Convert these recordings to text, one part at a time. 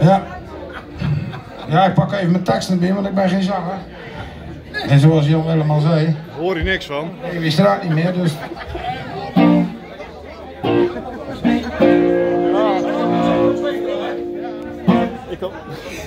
Ja. Ja, ik pak even mijn tekst erbij, want ik ben geen zanger. En zoals Jan helemaal zei... Hoor je niks van. Ik wie straat niet meer, dus...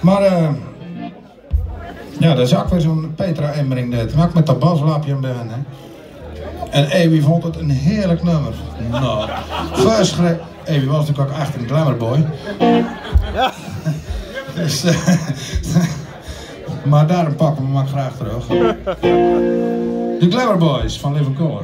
Maar uh, ja, dat is ook weer zo'n Petra Emmering. Het ik met dat baslapje aan ben, hè. En Amy vond het een heerlijk nummer. Nou, verschrik... Amy was natuurlijk ook echt een glamourboy. Ja. dus, eh, maar daarom pakken we hem graag terug. De Glamour Boys van Liverpool.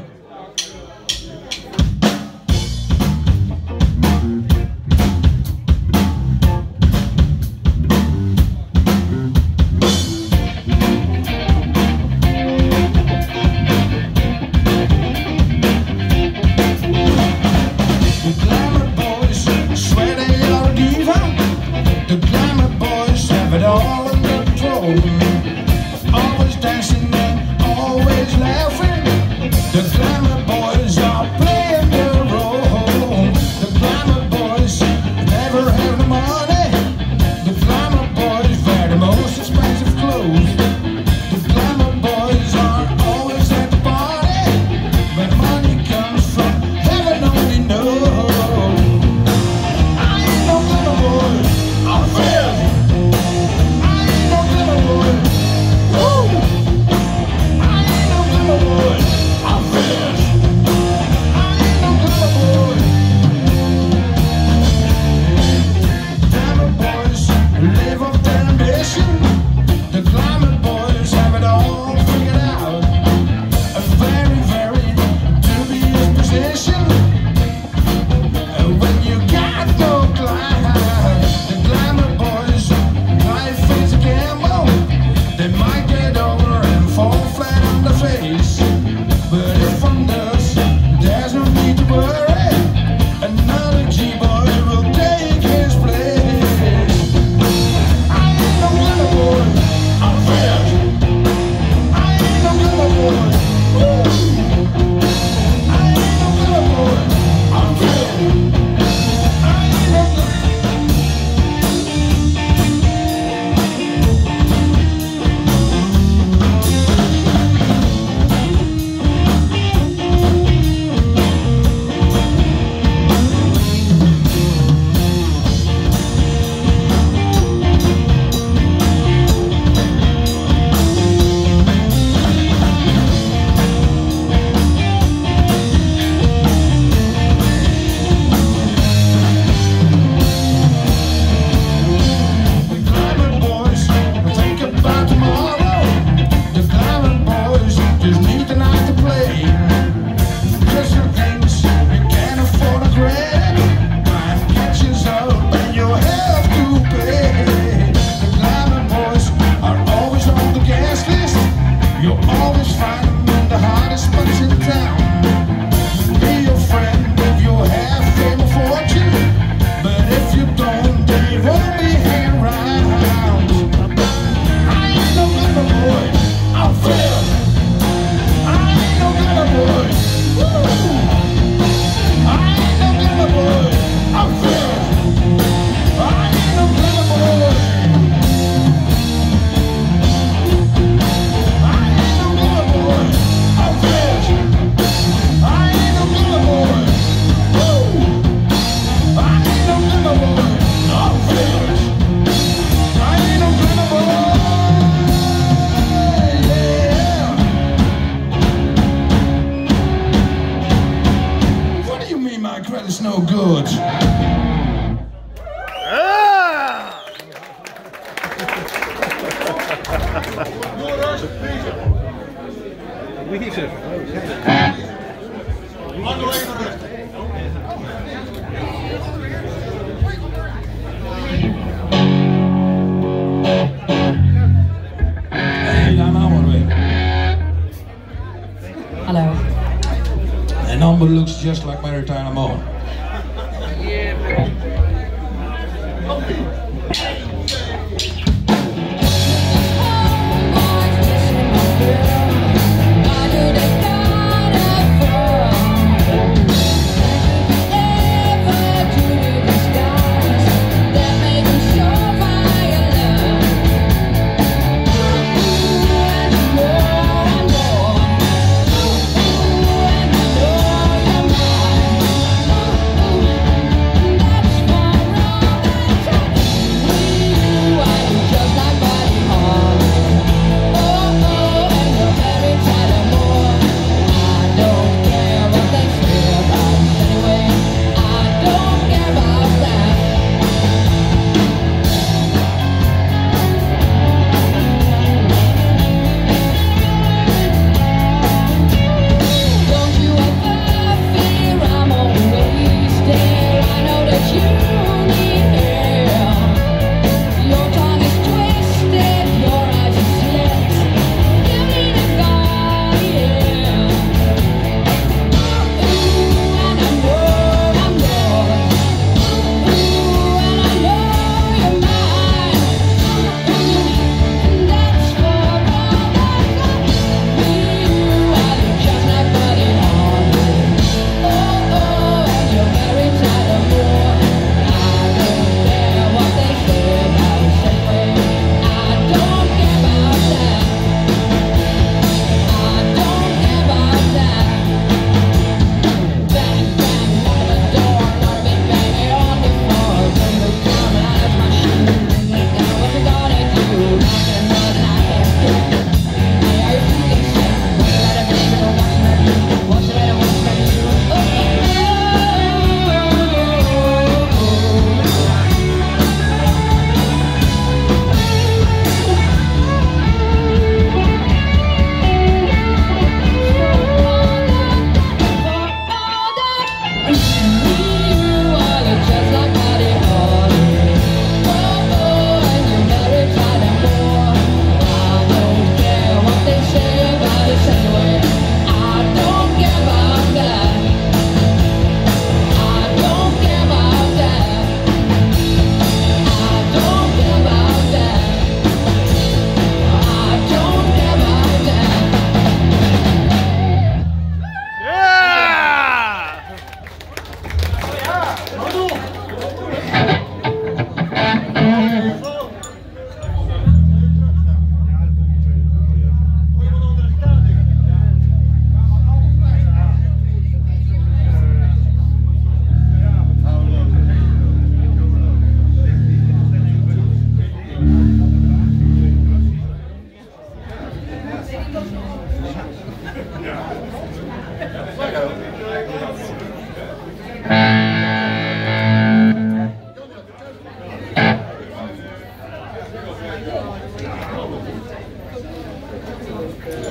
just like Maritana Moore.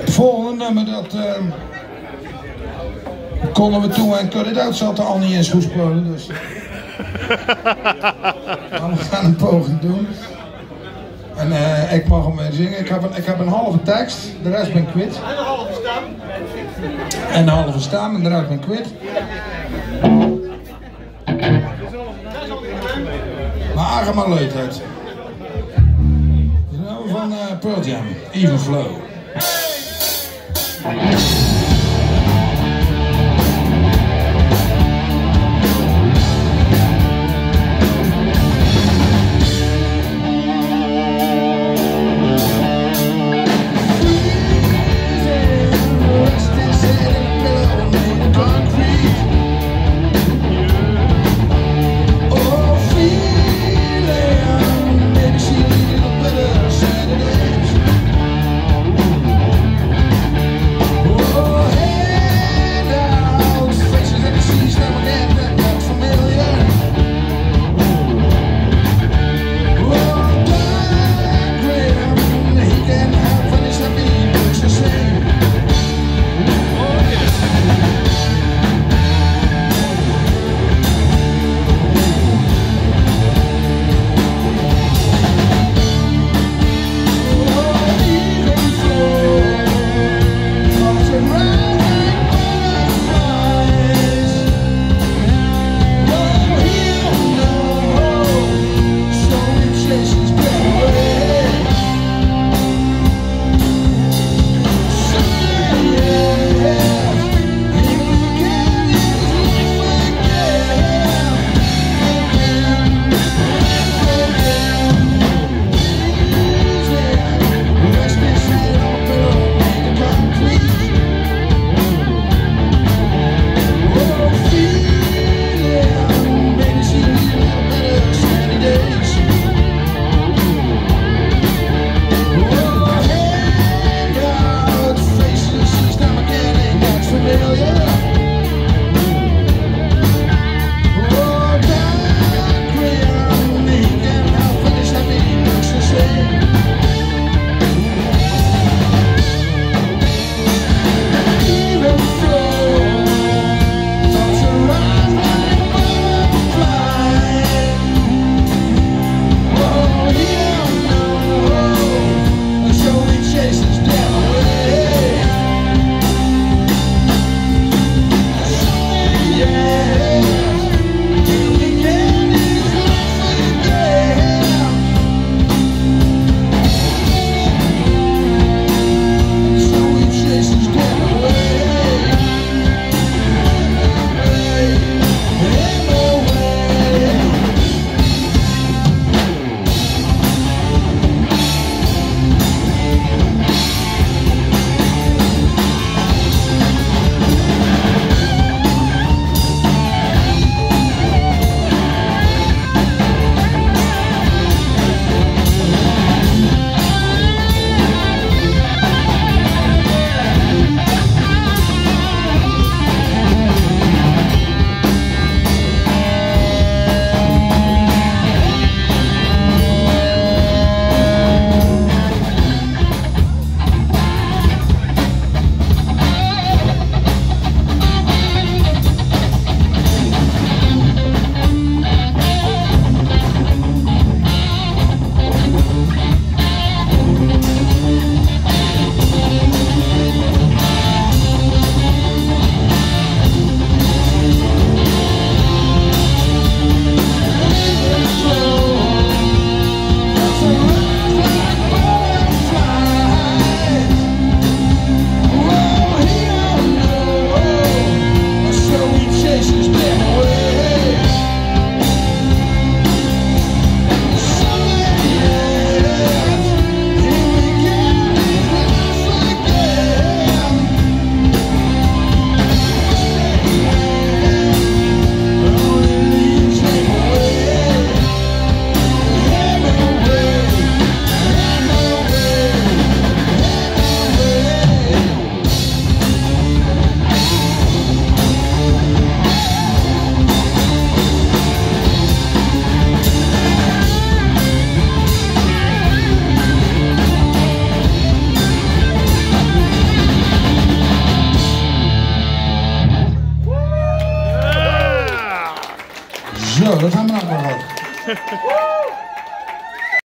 Volgende nummer dat uh, konden we toen en kunnen dat er al niet eens goed spelen, dus. we gaan een poging doen. En eh, ik mag hem eh, zingen. Ik heb, een, ik heb een halve tekst, de rest ben ik kwijt. En een halve stem. En een halve stem en de rest ben ik kwijt. Maar aardig maar leuk uit. Zo van eh Pearl Jam, Even Flow.